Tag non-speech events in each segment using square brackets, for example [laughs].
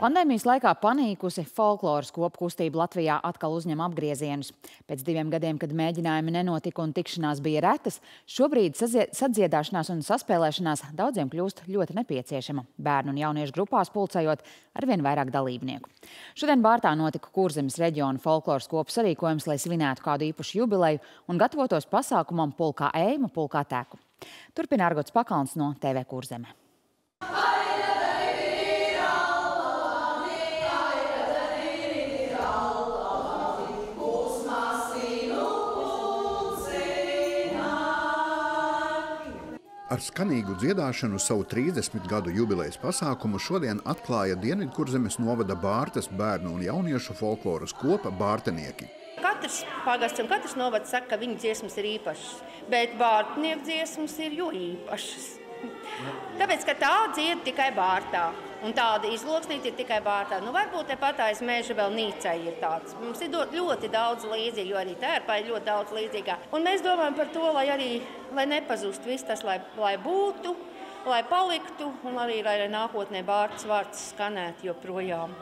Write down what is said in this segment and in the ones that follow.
Pandēmijas laikā panīkusi folkloras kopu kustība Latvijā atkal uzņem apgriezienus. Pēc diviem gadiem, kad mēģinājumi nenotika un tikšanās bija retas, šobrīd sadziedāšanās un saspēlēšanās daudziem kļūst ļoti nepieciešama. Bērnu un jauniešu grupās pulcējot arvien vairāk dalībnieku. Šodien Bārtā notika Kurzemes reģiona folkloras kopu sarīkojums, lai svinētu kādu īpašu jubileju un gatavotos pasākumam pulkā ēmu, pulkā teku. Turpina Argots Pakalns no TV Kurzeme. Ar skanīgu dziedāšanu savu 30 gadu jubilejas pasākumu šodien atklāja Dienvidkurzemes novada Bārtas bērnu un jauniešu folkloras kopa Bārtanieki. Katrs pagasts un katrs novads saka, ka viņa dziesmas ir īpašas, bet bārtnieku dziesmas ir jo īpašas. Tāpēc, ka tā dzied tikai bārtā. Un tāda izloksnīta ir tikai bārtā. Nu, varbūt tepat aiz meža vēl nīcai ir tāds. Mums ir ļoti daudz līdzīgi, jo arī tērpā ir ļoti daudz līdzīgā. Un mēs domājam par to, lai arī lai nepazust viss tas, lai, lai būtu, lai paliktu un arī lai nākotnē bārts vārds skanētu joprojām.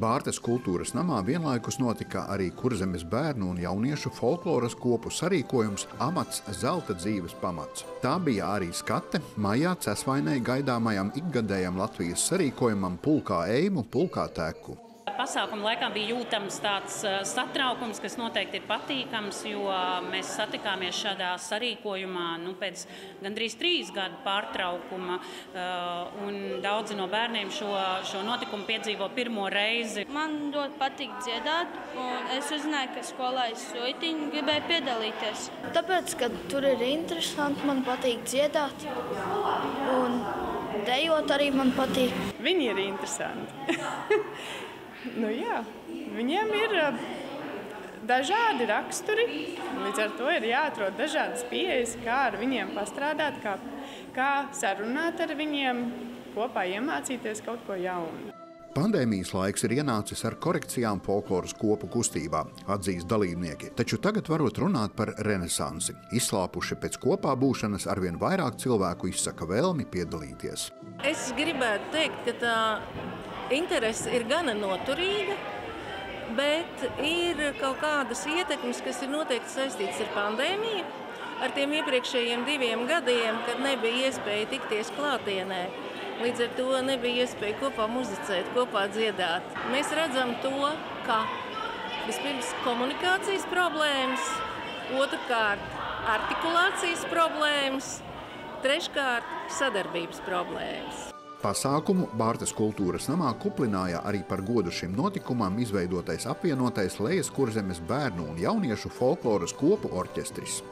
Bārtas kultūras namā vienlaikus notika arī Kurzemes bērnu un jauniešu folkloras kopu sarīkojums Amats zelta dzīves pamats. Tā bija arī skate maijā cesvainai gaidāmajam ikgadējam Latvijas sarīkojumam Pulkā Eimu, Pulkā Teku pasākuma laikā bija jūtams tāds satraukums, kas noteikti ir patīkams, jo mēs satikāmies šādā sarīkojumā nu, pēc gandrīz trīs gadu pārtraukuma. Un daudzi no bērniem šo, šo notikumu piedzīvo pirmo reizi. Man ļoti patīk dziedāt, un es uzzināju, ka skolā es soitiņu gribēju piedalīties. Tāpēc, ka tur ir interesanti, man patīk dziedāt. Un dejot arī man patīk. Viņi ir interesanti. [laughs] Nu, jā, viņiem ir dažādi raksturi. Līdz ar to ir jāatrod dažādas pieejas, kā ar viņiem pastrādāt, kā, kā sarunāt ar viņiem, kopā iemācīties kaut ko jaunu. Pandēmijas laiks ir ienācis ar korekcijām folkloras kopu kustībā, atzīst dalībnieki. Taču tagad varot runāt par renesansi. Izslāpuši pēc kopā būšanas arvien vairāk cilvēku izsaka vēlmi piedalīties. Es gribētu teikt, ka tā interese ir gana noturīga, bet ir kaut kādas ietekmes, kas ir noteikti saistītas ar pandēmiju, ar tiem iepriekšējiem diviem gadiem, kad nebija iespēja tikties klātienē. Līdz ar to nebija iespēja kopā muzicēt, kopā dziedāt. Mēs redzam to, ka vispirms komunikācijas problēmas, otrkārt artikulācijas problēmas, treškārt sadarbības problēmas. Pasākumu Bārtas kultūras namā kuplināja arī par godu šim notikumam izveidotais apvienotais Lejas kurzemes bērnu un jauniešu folkloras kopu orķestris.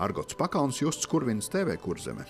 Argots Pakauns Justs Kurvins TV kurzeme.